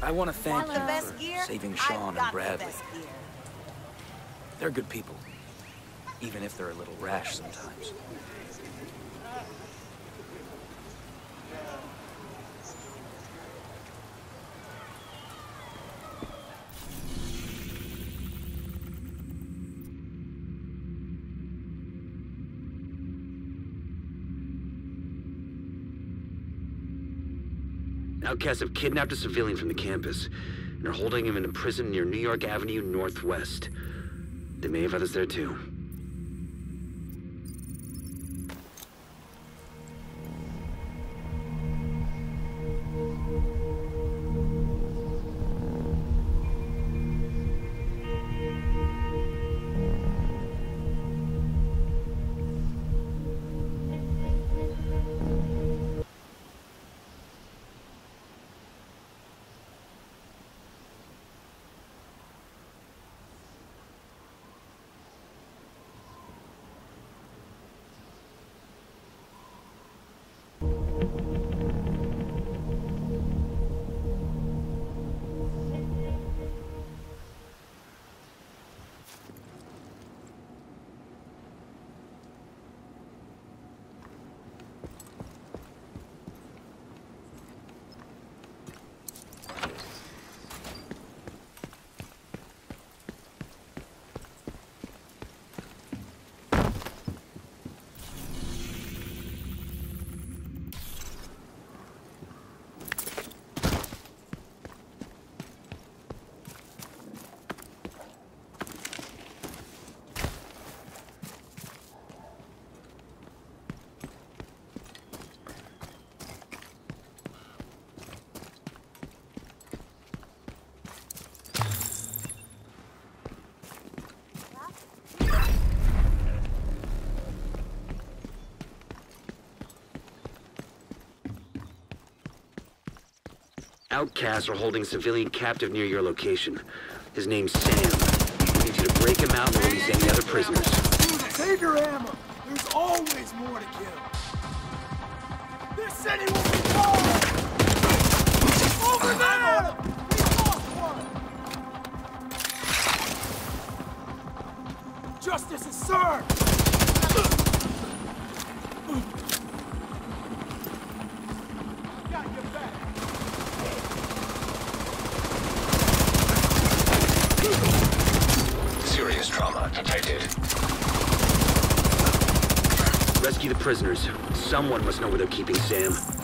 I want to thank Want you for gear? saving Sean and Bradley. The. They're good people, even if they're a little rash sometimes. Outcasts have kidnapped a civilian from the campus and are holding him in a prison near New York Avenue Northwest. They may have others there too. Outcasts are holding a civilian captive near your location. His name's Sam. We need you to break him out and release any other prisoners. Save your ammo. There's always more to kill. This city will be gone. Over there! We lost one. Justice is served. Prisoners. Someone must know where they're keeping Sam.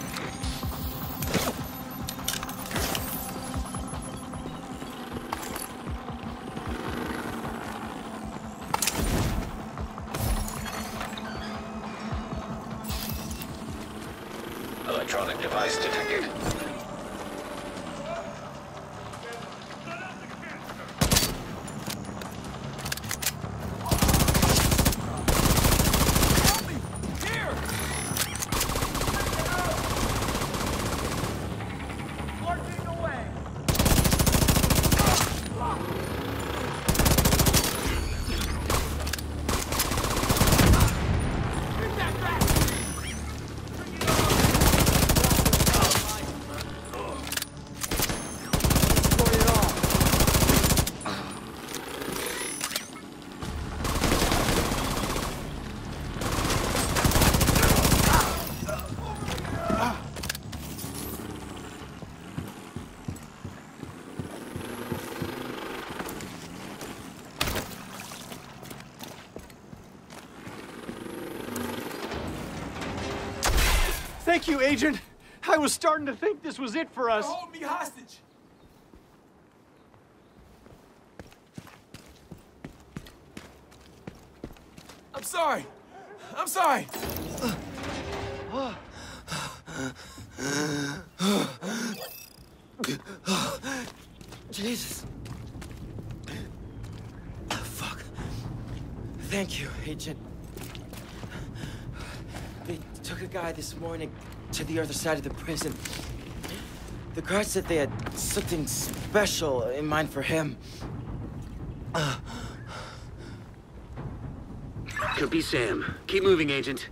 Thank you, Agent. I was starting to think this was it for us. Hold me hostage! I'm sorry! I'm sorry! Jesus. Oh, fuck. Thank you, Agent. They took a guy this morning to the other side of the prison. The guard said they had something special in mind for him. Could be Sam. Keep moving, Agent.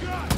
Shot!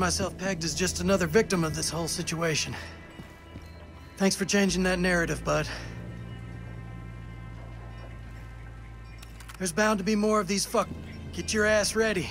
Myself pegged as just another victim of this whole situation. Thanks for changing that narrative, bud. There's bound to be more of these fuck. Get your ass ready.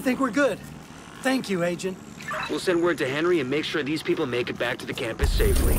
I think we're good. Thank you, Agent. We'll send word to Henry and make sure these people make it back to the campus safely.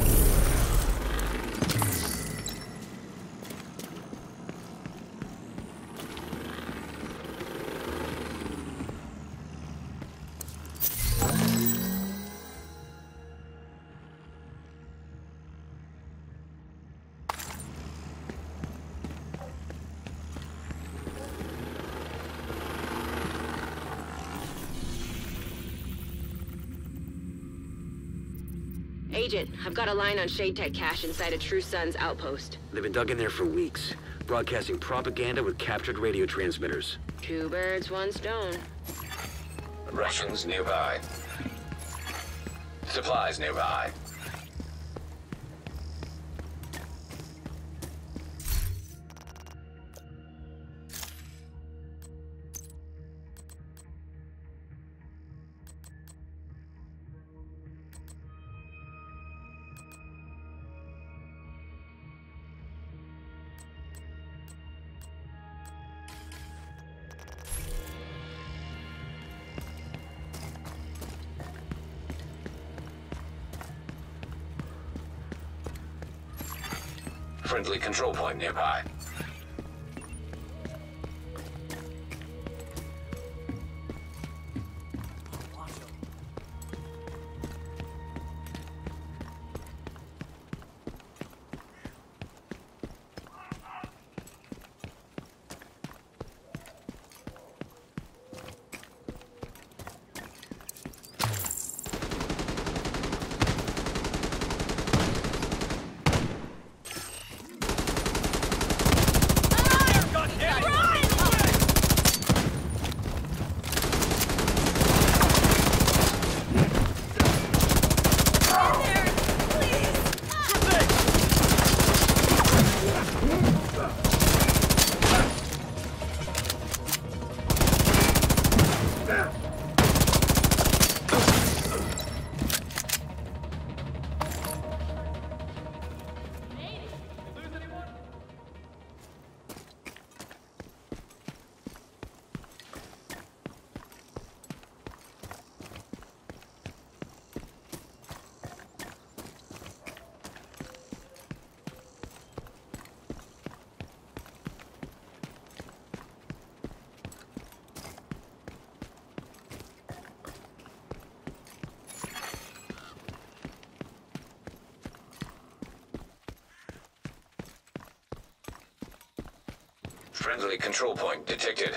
Agent, I've got a line on Shade Tech cache inside a True Sons outpost. They've been dug in there for weeks, broadcasting propaganda with captured radio transmitters. Two birds, one stone. Russians nearby. Supplies nearby. Nearby. Control point detected.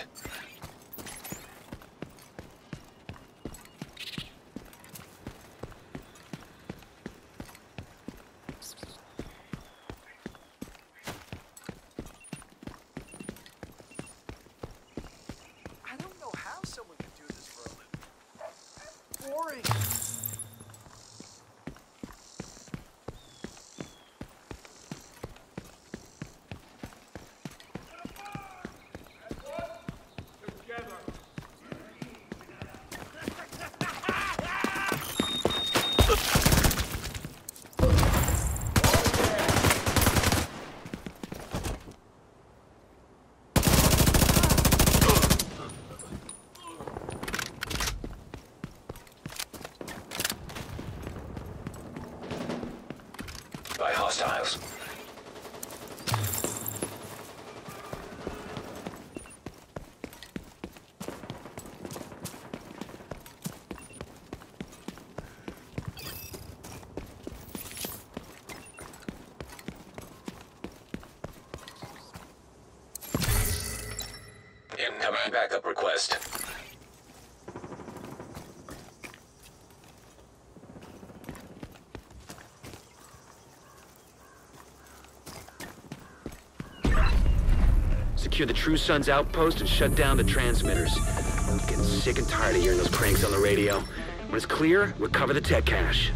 Backup request. Secure the True Sons outpost and shut down the transmitters. I'm getting sick and tired of hearing those cranks on the radio. When it's clear, recover the tech cache.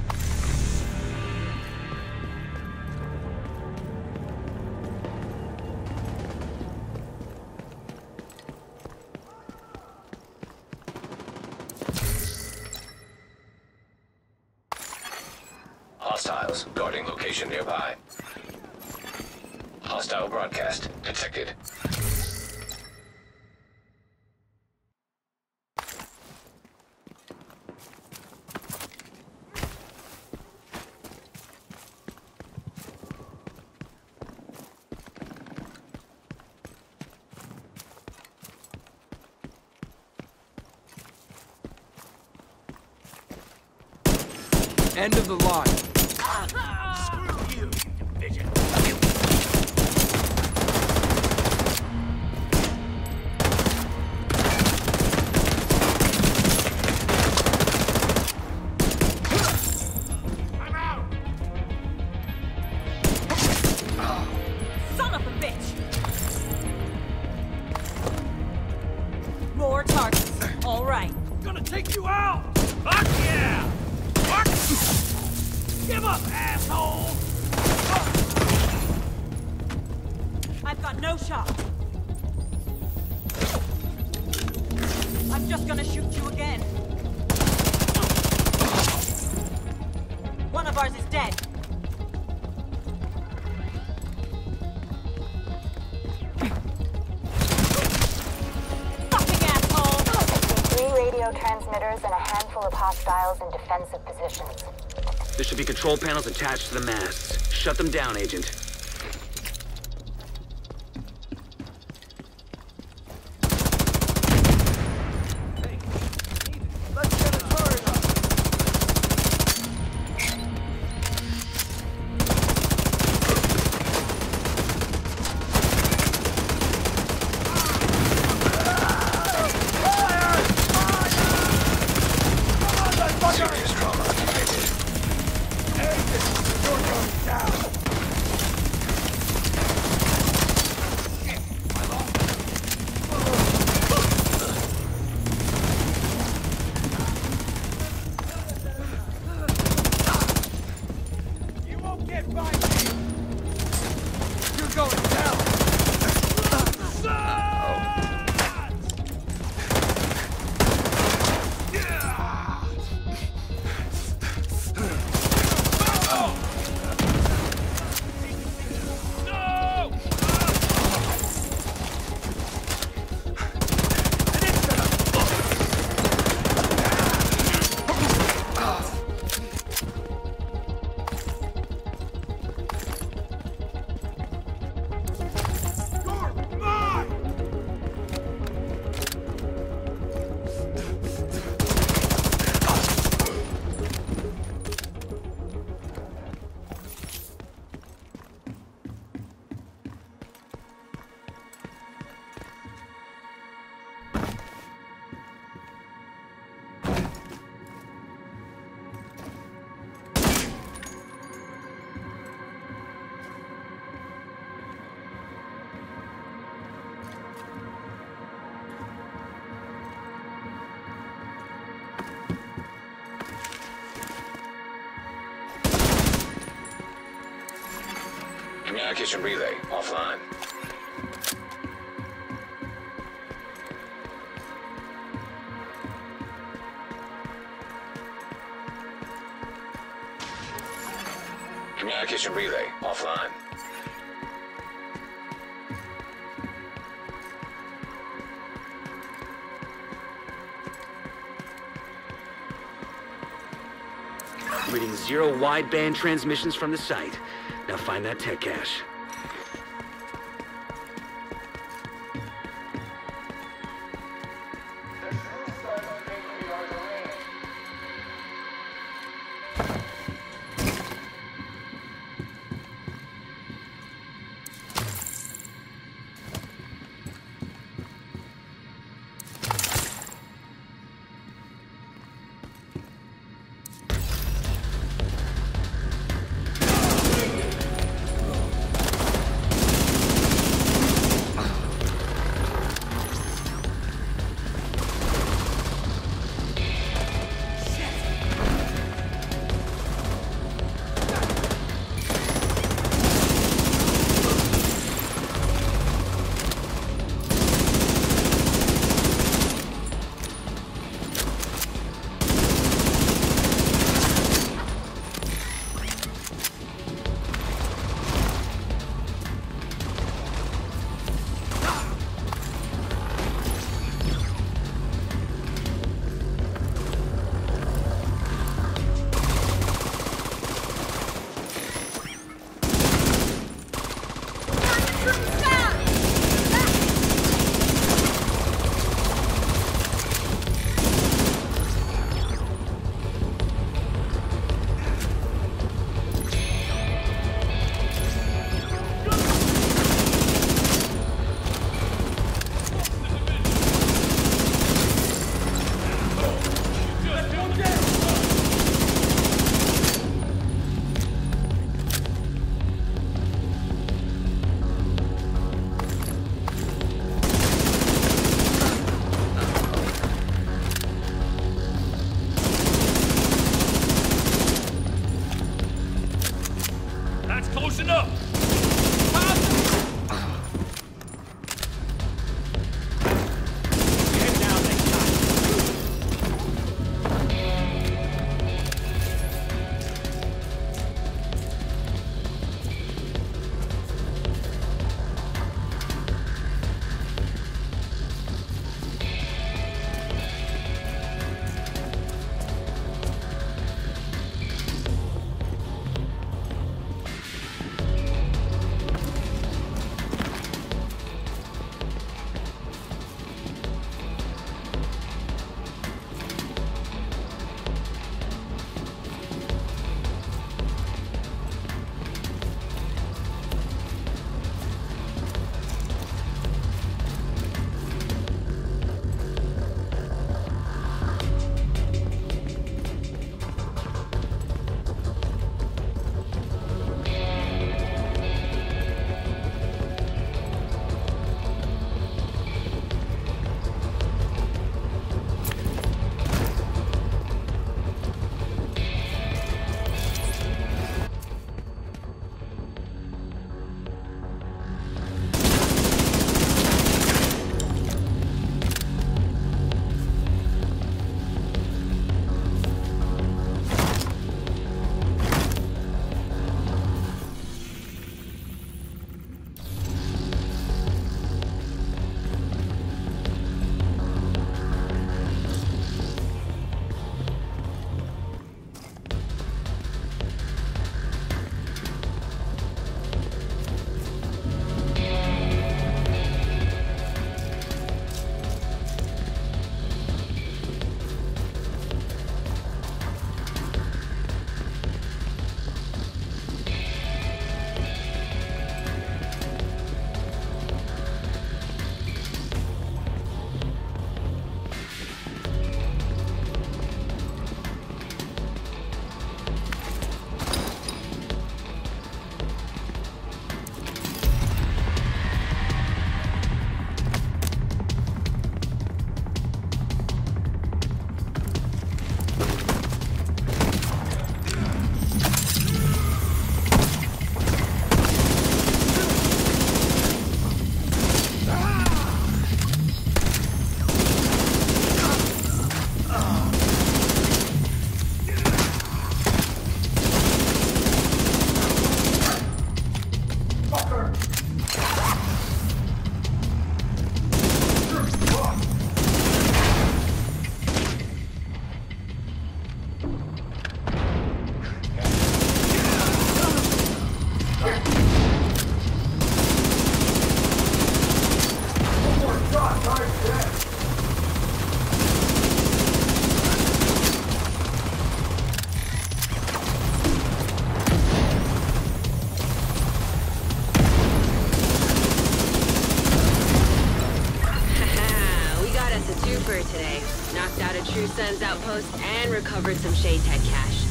End of the line. Control panels attached to the masts. Shut them down, Agent. Communication relay offline. Communication relay offline. Reading zero wideband transmissions from the site. Now find that tech cache. Close enough. Recovered some Shade Tech cache.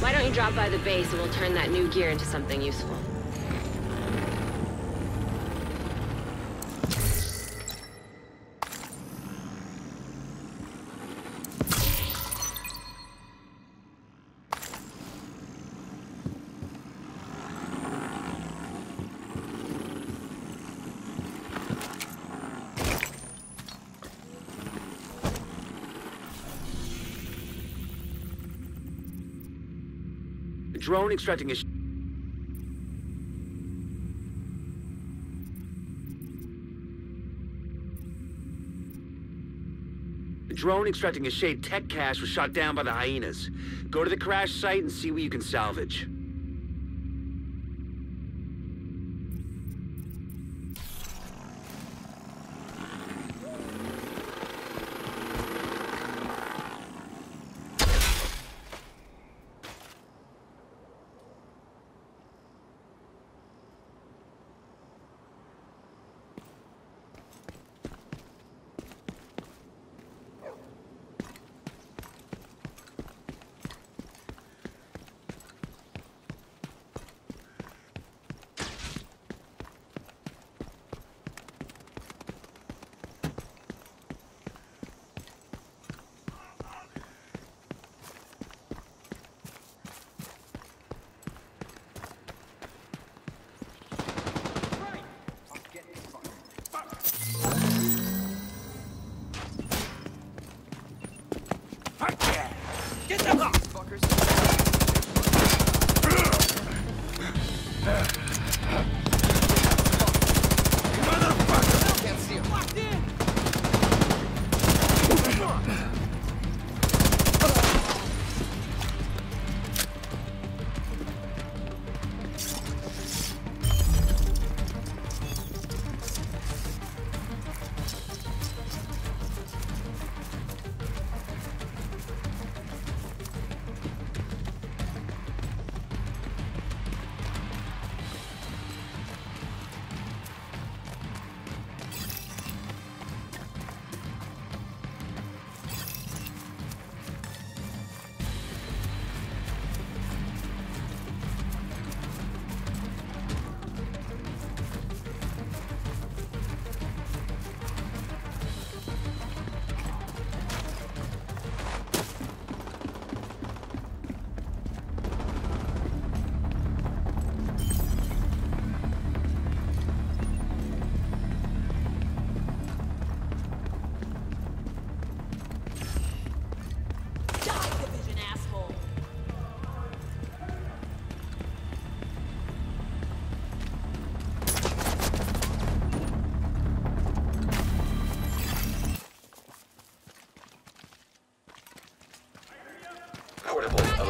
Why don't you drop by the base and we'll turn that new gear into something useful? Drone extracting a sh- drone extracting a Shade Tech cache was shot down by the hyenas. Go to the crash site and see what you can salvage.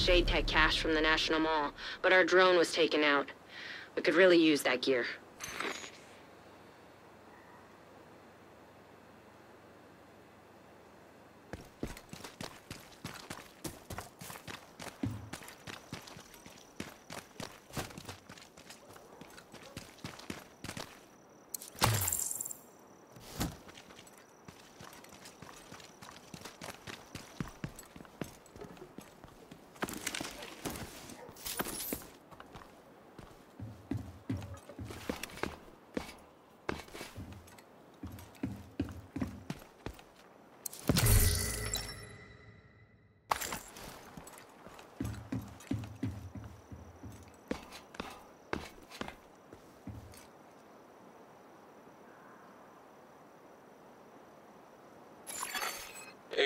Shade Tech cache from the National Mall, but our drone was taken out. We could really use that gear.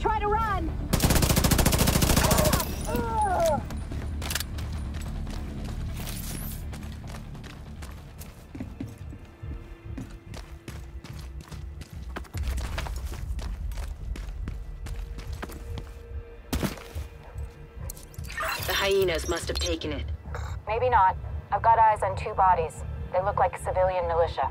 Try to run! The hyenas must have taken it. Maybe not. I've got eyes on two bodies. They look like civilian militia.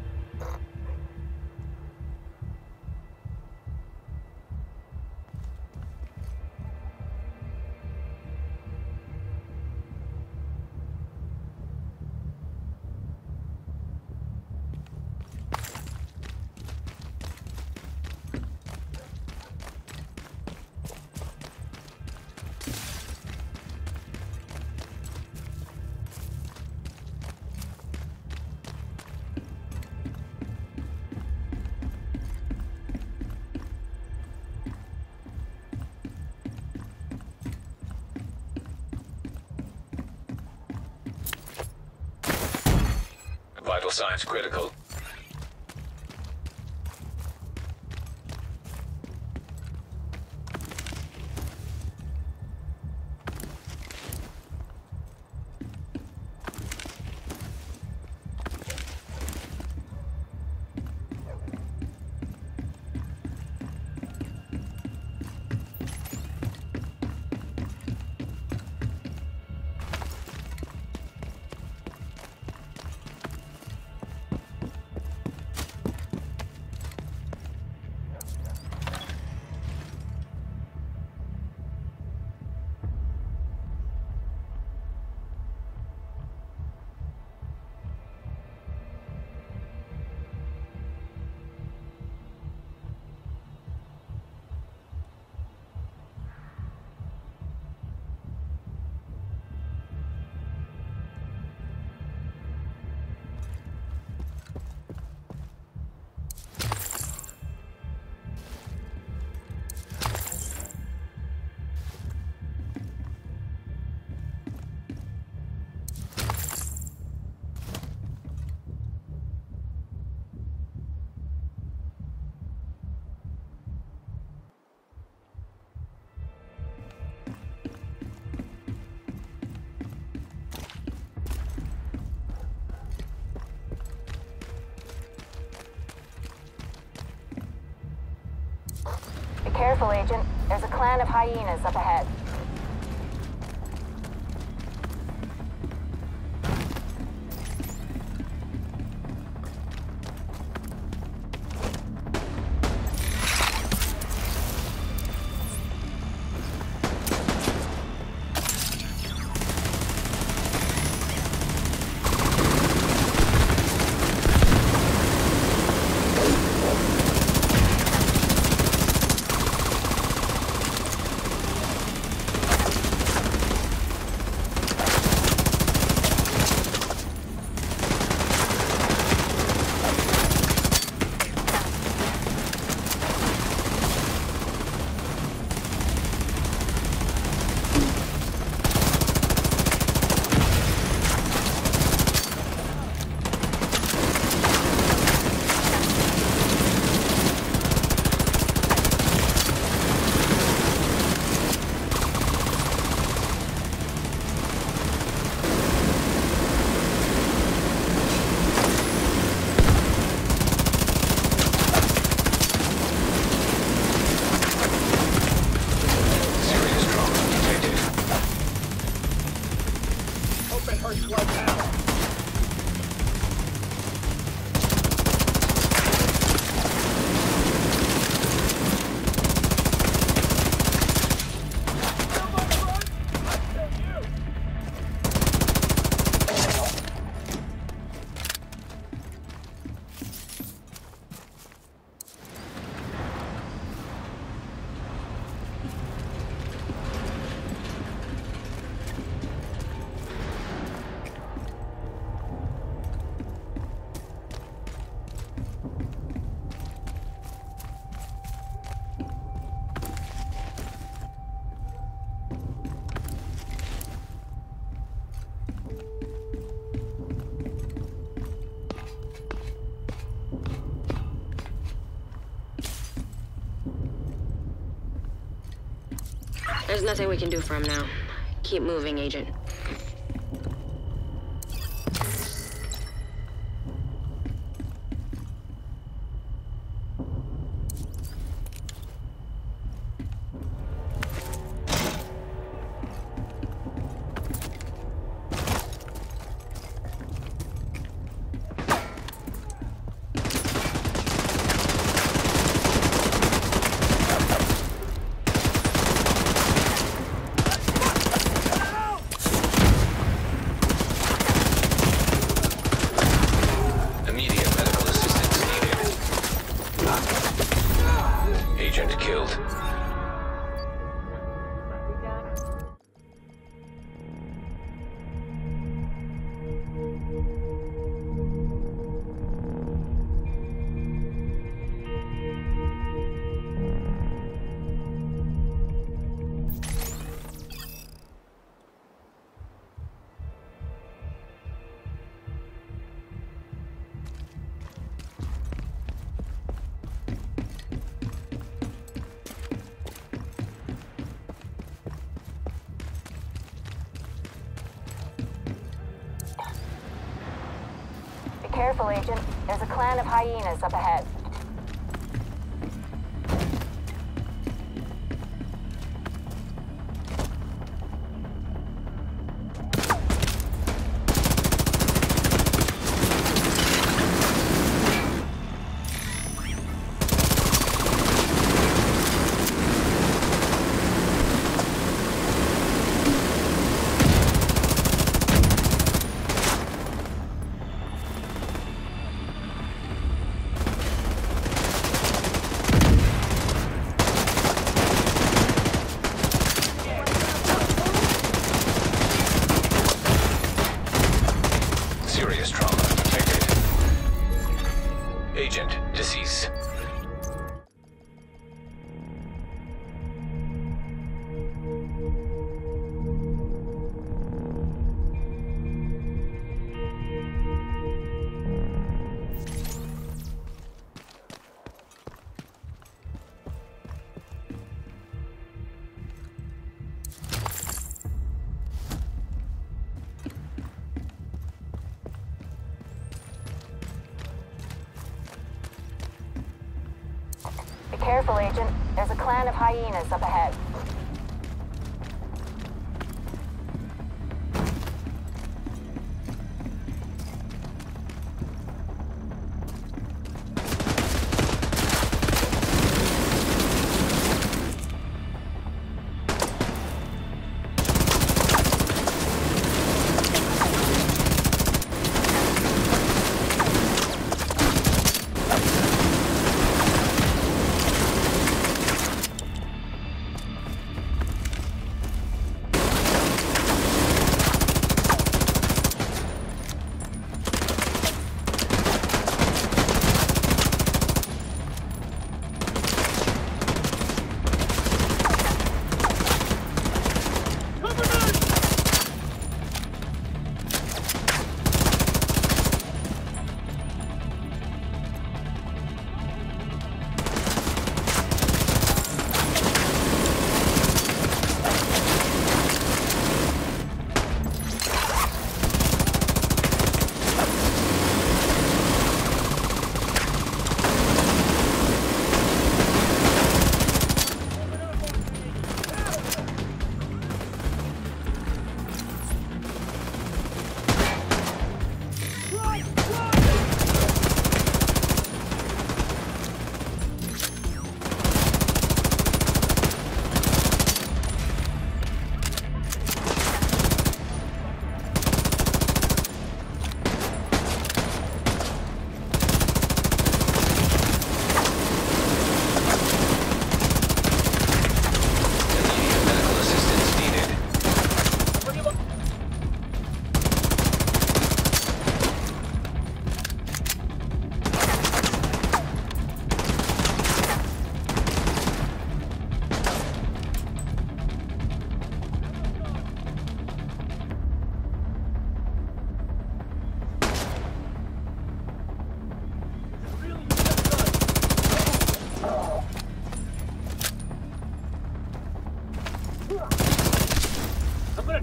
Careful, Agent. There's a clan of hyenas up ahead. There's nothing we can do for him now. Keep moving, Agent. Clan up ahead.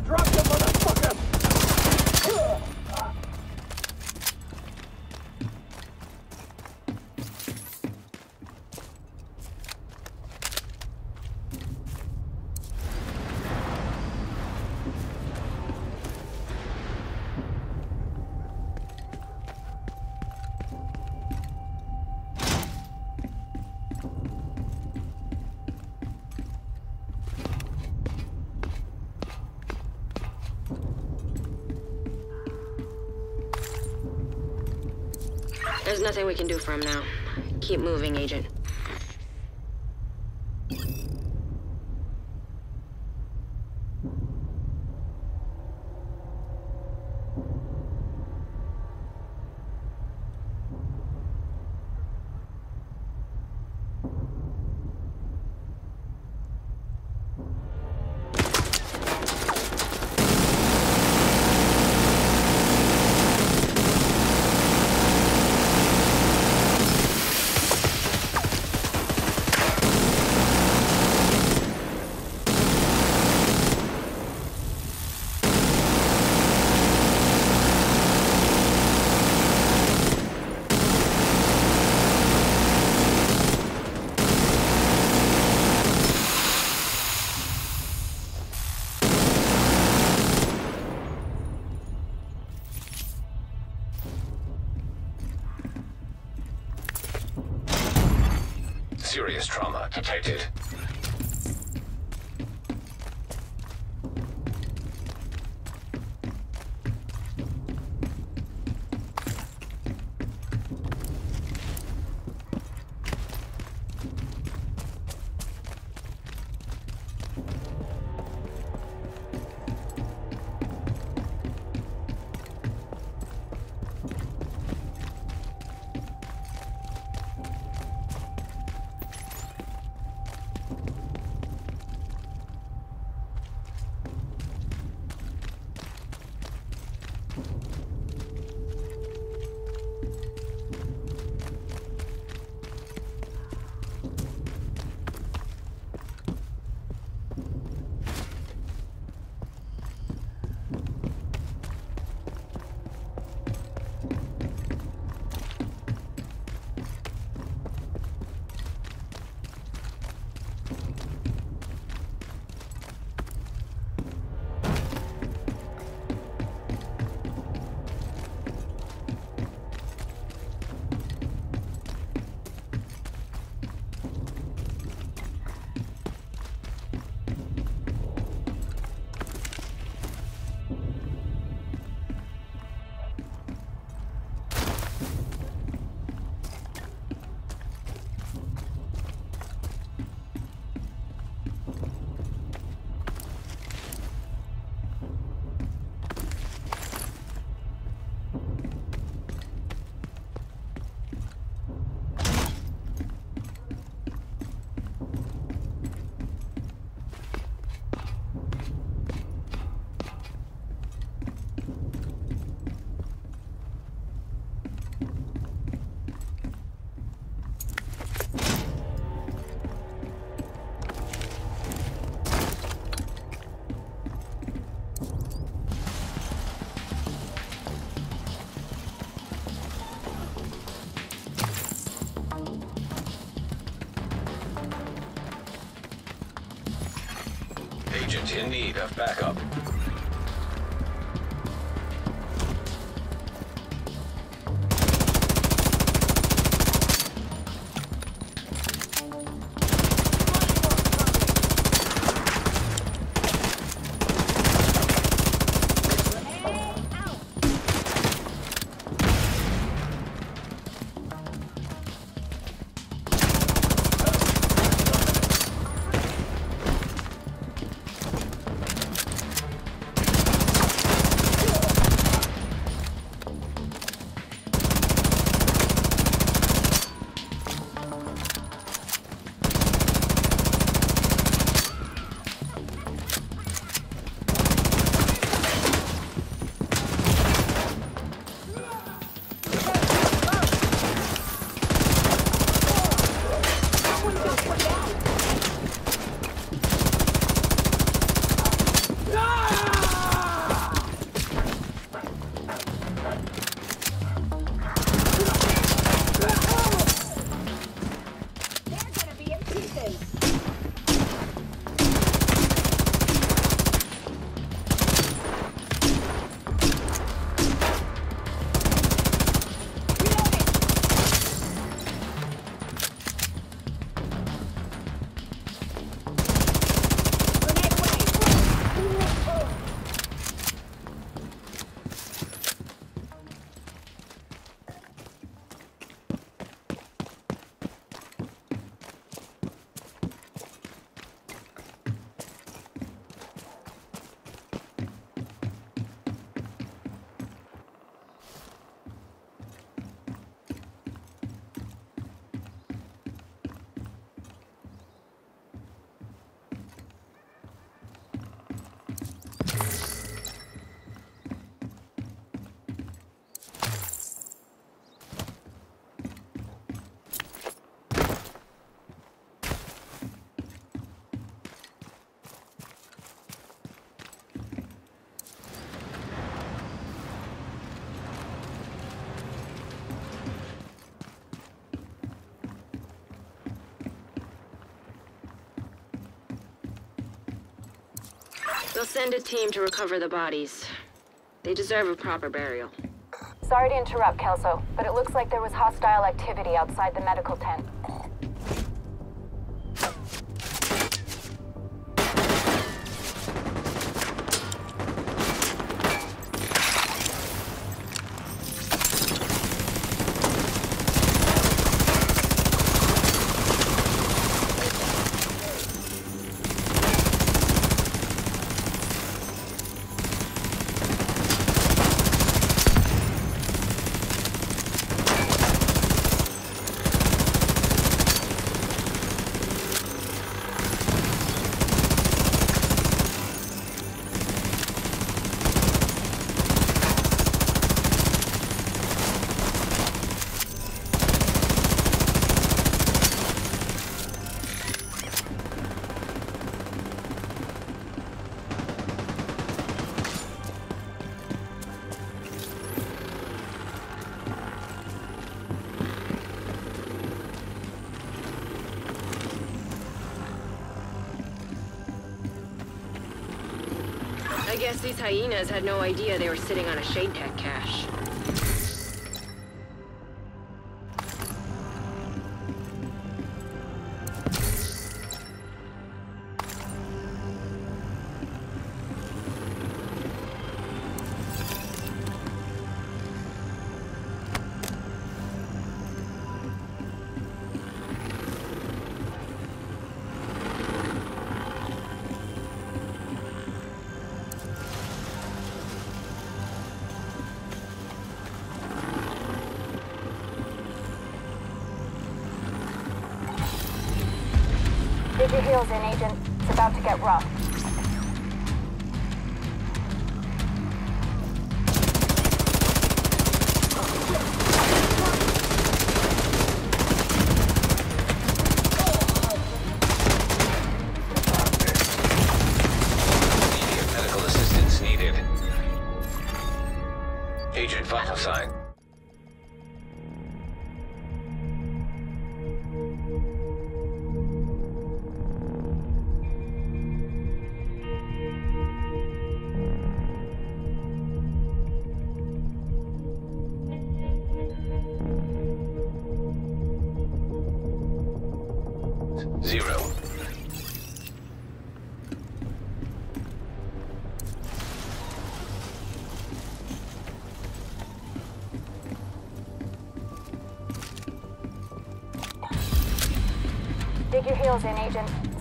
Drop nothing we can do for him now. Keep moving, Agent. Need of backup. Send a team to recover the bodies. They deserve a proper burial. Sorry to interrupt, Kelso, but it looks like there was hostile activity outside the medical tent. Hyenas had no idea they were sitting on a Shade Tech cache.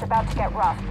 About to get rough.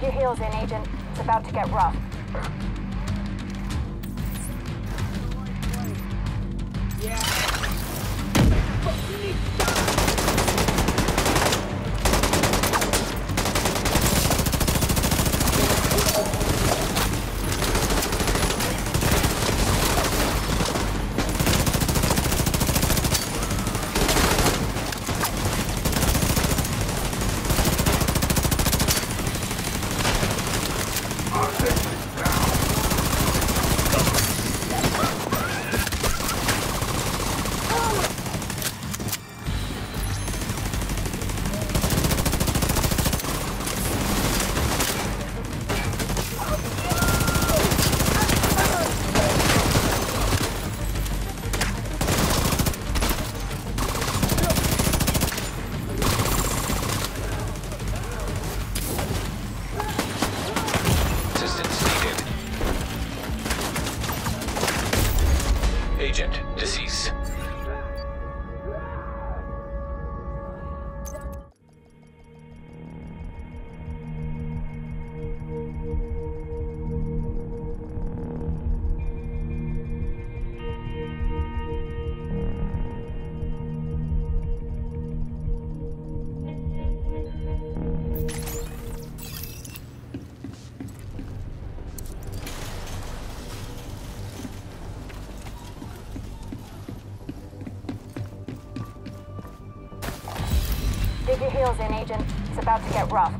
Dig your heels in, Agent. It's about to get rough. Yeah. It's about to get rough.